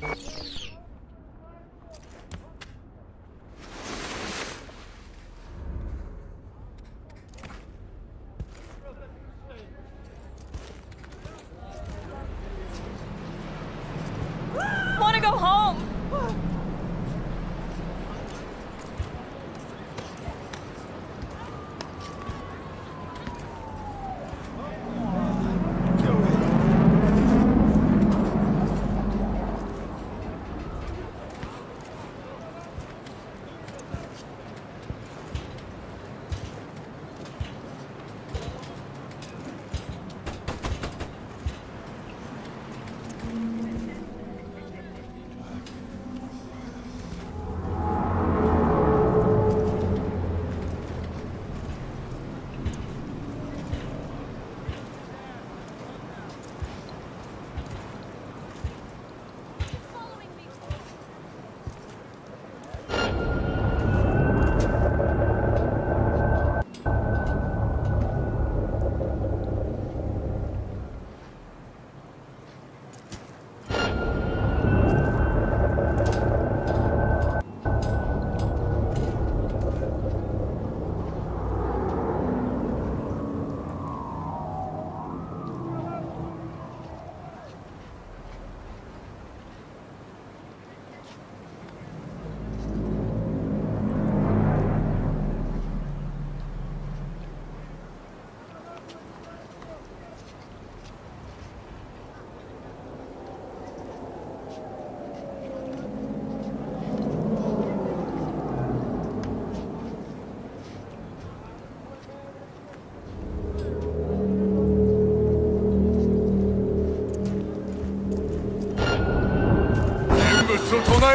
Want to go home?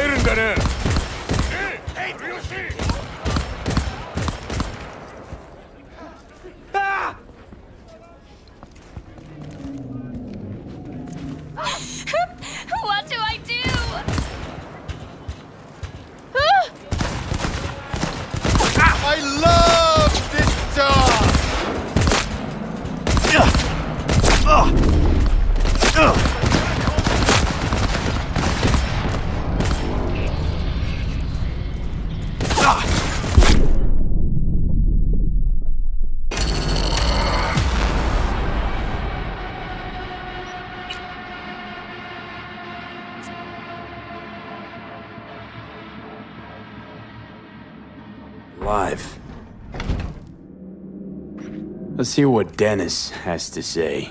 えるんかね。Live. Let's hear what Dennis has to say.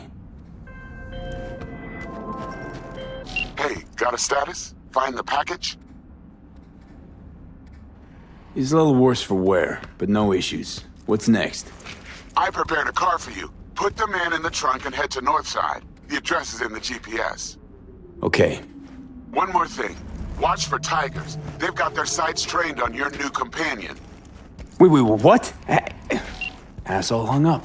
Hey, got a status? Find the package? He's a little worse for wear, but no issues. What's next? I prepared a car for you. Put the man in the trunk and head to Northside. The address is in the GPS. Okay. One more thing. Watch for Tygers. They've got their sights trained on your new companion. Wait, wait, what? Asshole hung up.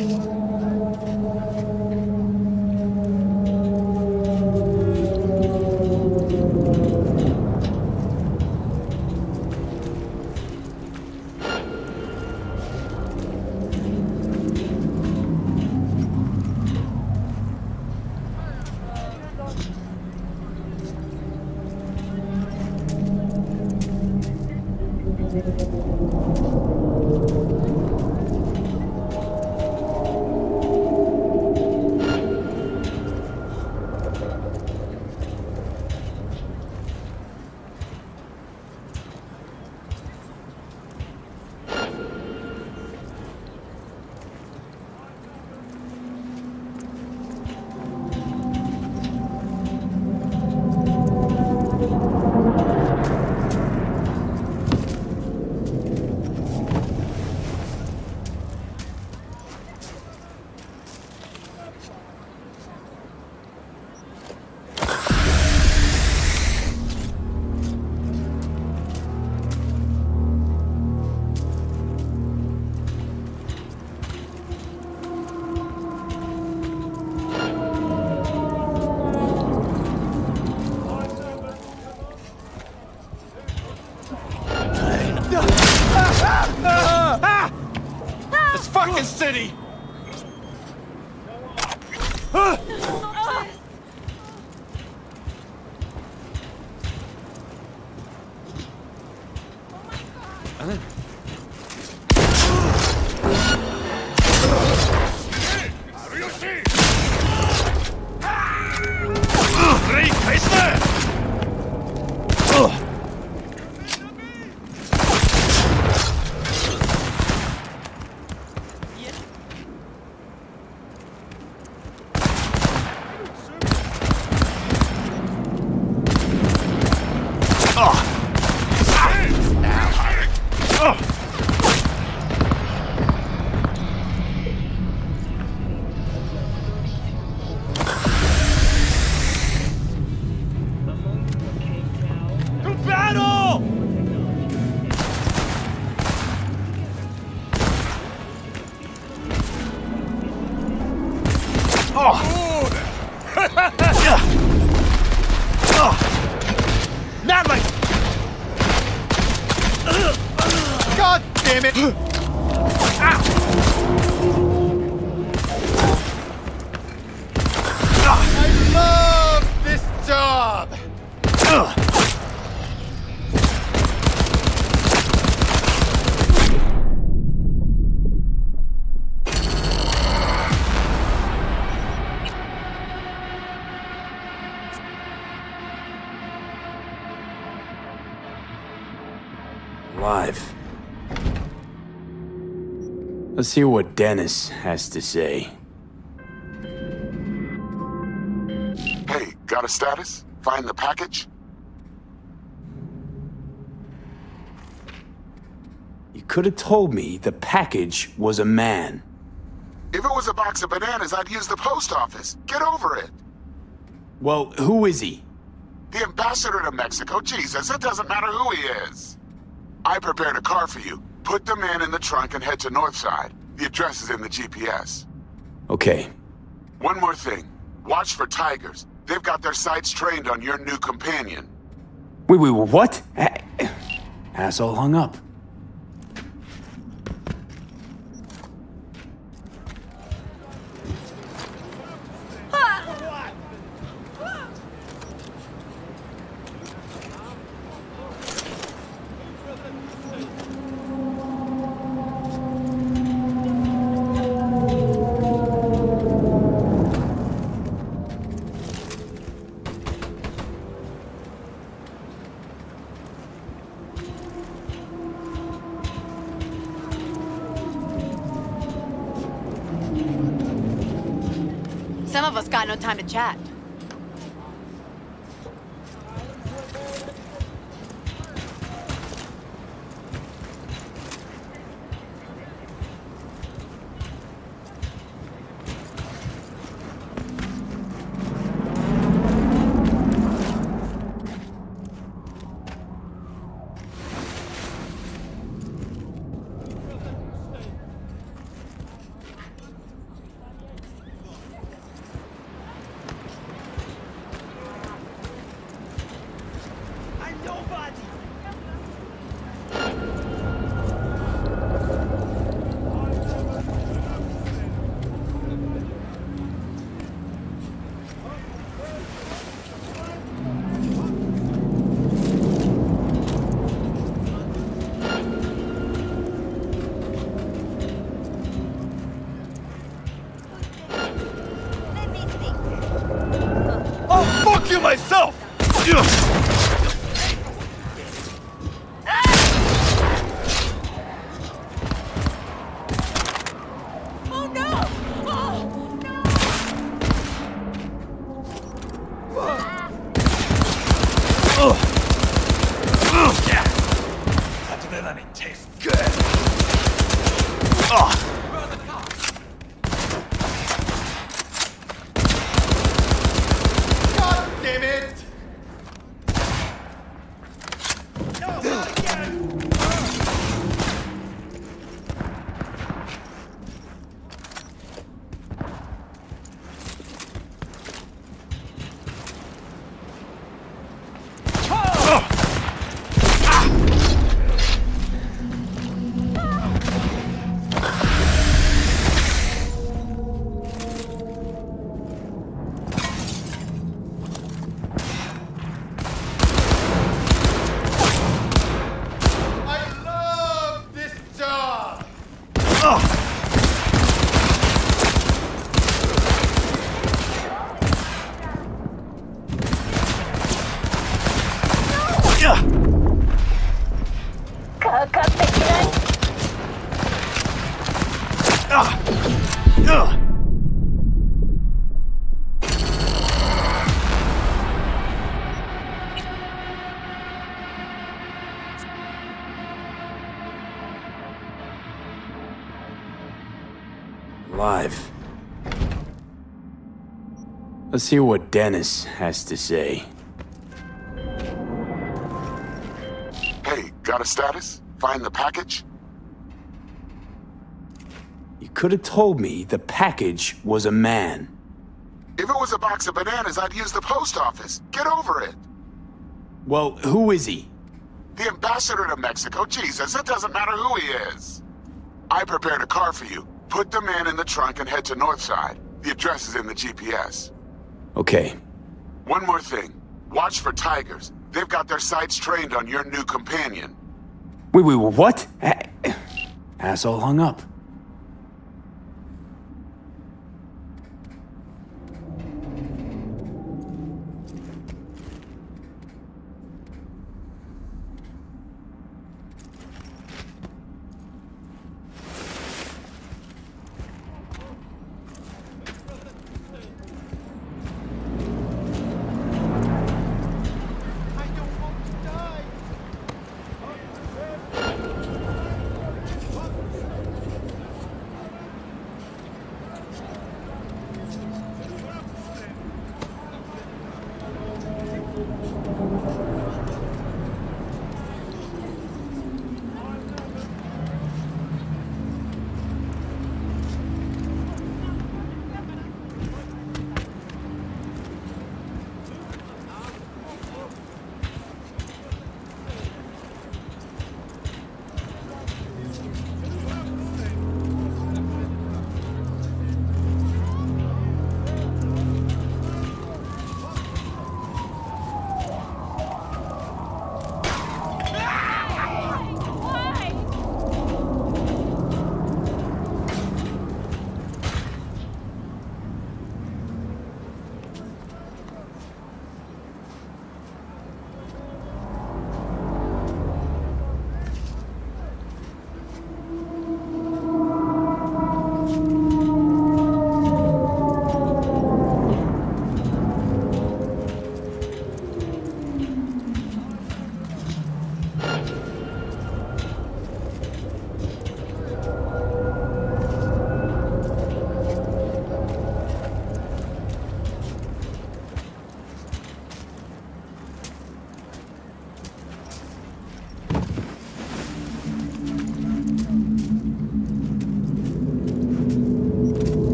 anyone. Let's hear what Dennis has to say. Hey, got a status? Find the package? You could have told me the package was a man. If it was a box of bananas, I'd use the post office. Get over it. Well, who is he? The ambassador to Mexico, Jesus, it doesn't matter who he is. I prepared a car for you. Put the man in the trunk and head to Northside. The address is in the GPS. Okay. One more thing. Watch for Tygers. They've got their sights trained on your new companion. Wait, wait, what? A- Asshole hung up. Myself! Let's hear what Dennis has to say. Hey, got a status? Find the package? You could have told me the package was a man. If it was a box of bananas, I'd use the post office. Get over it. Well, who is he? The ambassador to Mexico, Jesus, it doesn't matter who he is. I prepared a car for you. Put the man in the trunk and head to Northside. The address is in the GPS. Okay. One more thing. Watch for Tygers. They've got their sights trained on your new companion. Wait, wait, what? Asshole hung up.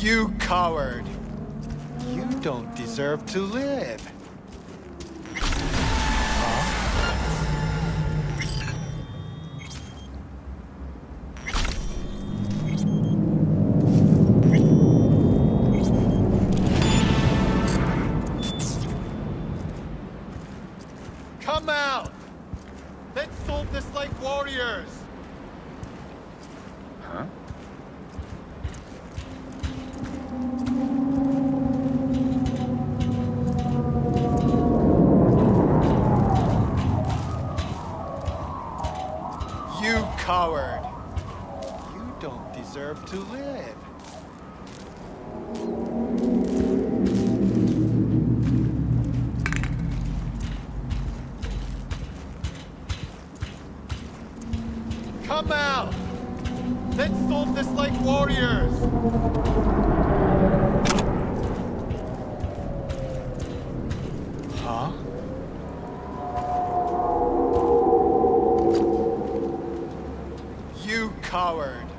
You coward! You don't deserve to live. Coward!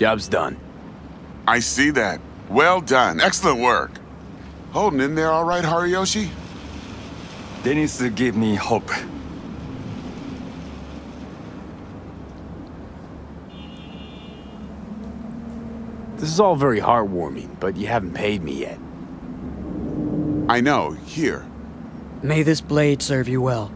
Job's done. I see that. Well done. Excellent work. Holding in there all right, Hariyoshi? Dennis gave me hope. This is all very heartwarming, but you haven't paid me yet. I know. Here. May this blade serve you well.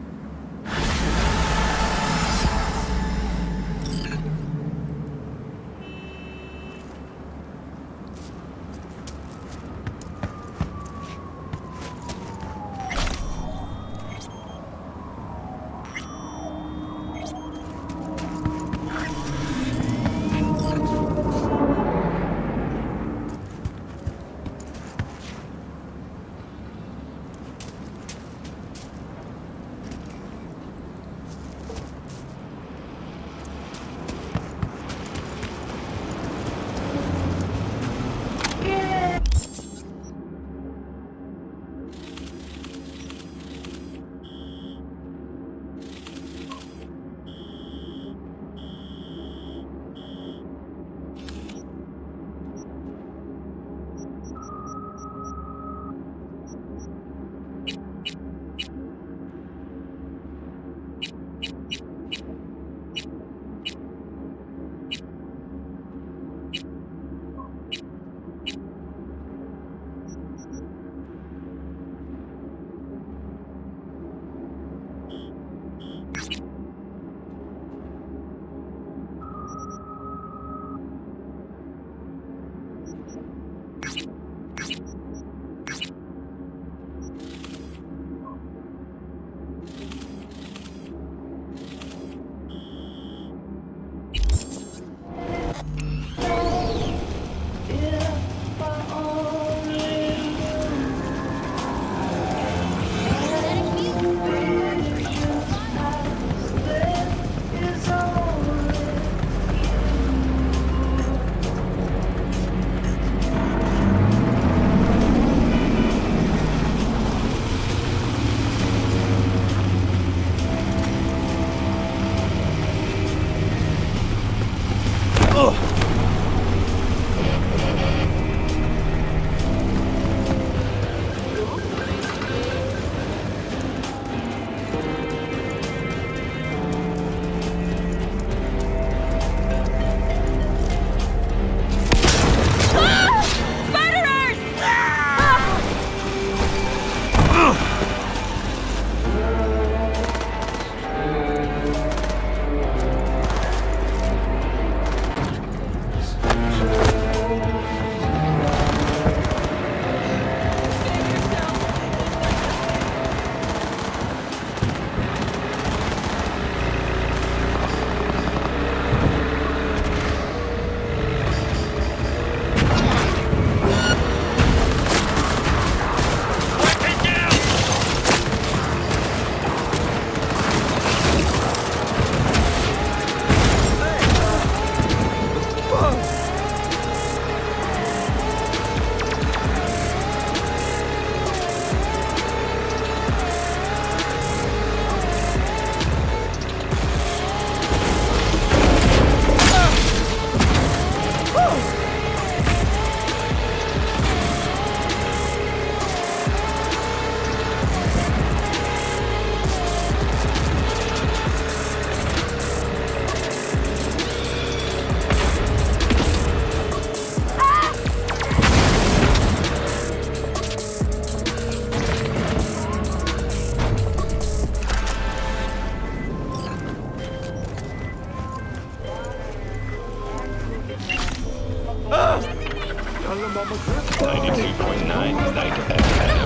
92.9 Night FM.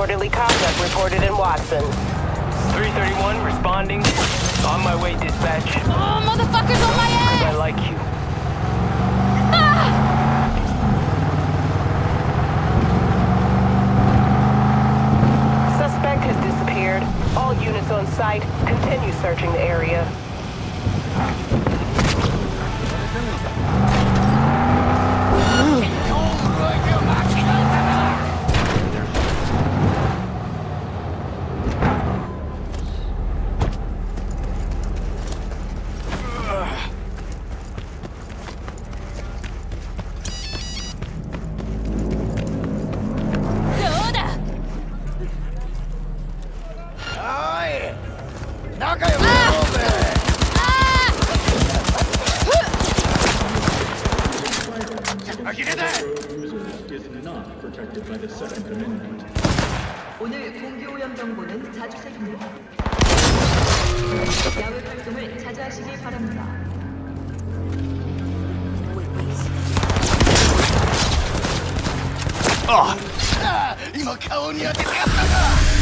Disorderly conduct reported in Watson. 331 responding. On my way, dispatch. Oh, motherfuckers on my ass! I like you. Ah! Suspect has disappeared. All units on site continue searching the area. 今顔に当ててやったか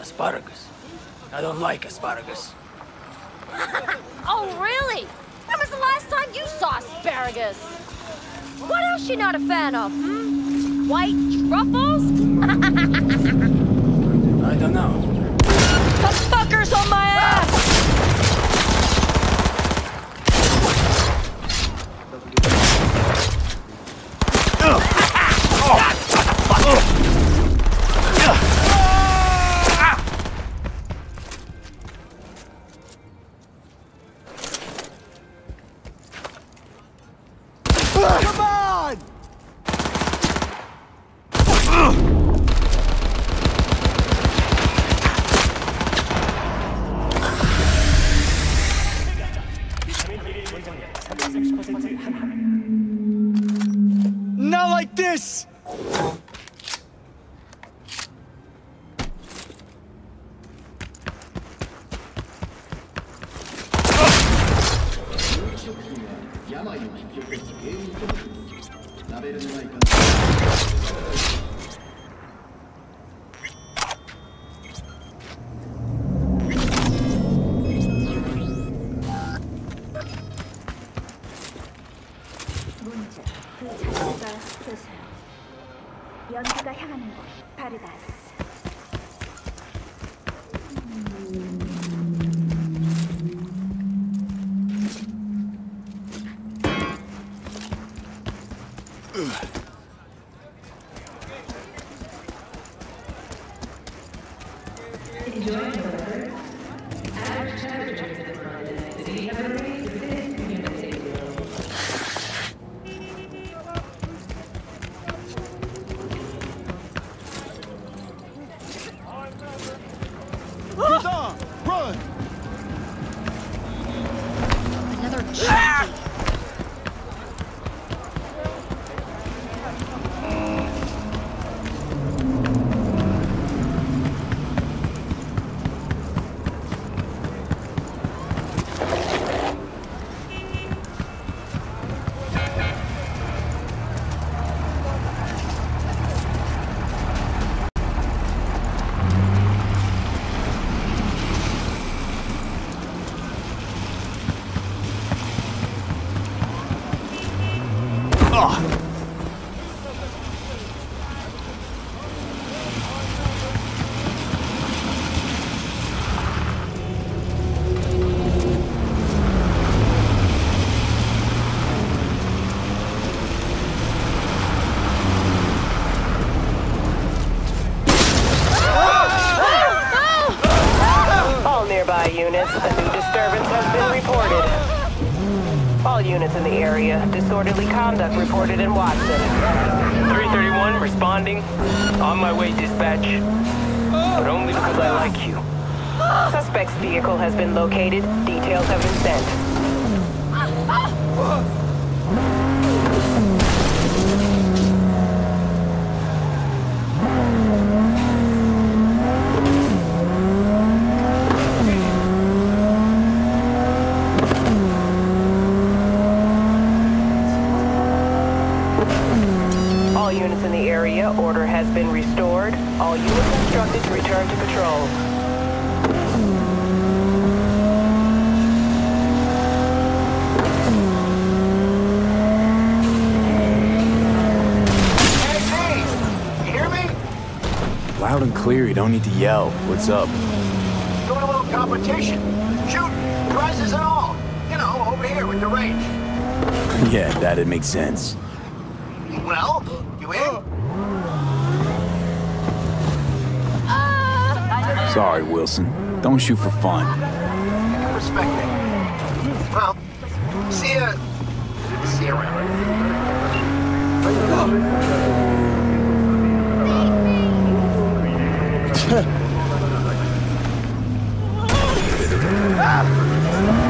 asparagus. I don't like asparagus. Oh, really? When was the last time you saw asparagus? What else you not a fan of, hmm? white truffles? I don't know. The fuckers on my All units in the area, order has been restored. All units instructed to return to patrol. You hear me? Loud and clear, you don't need to yell. What's up? Doing a little competition. Shooting, prizes and all. You know, over here with the range. yeah, that'd make sense. Well, Sorry, Wilson. Don't shoot for fun. I respect that. Well, see ya. See ya around. Where ah!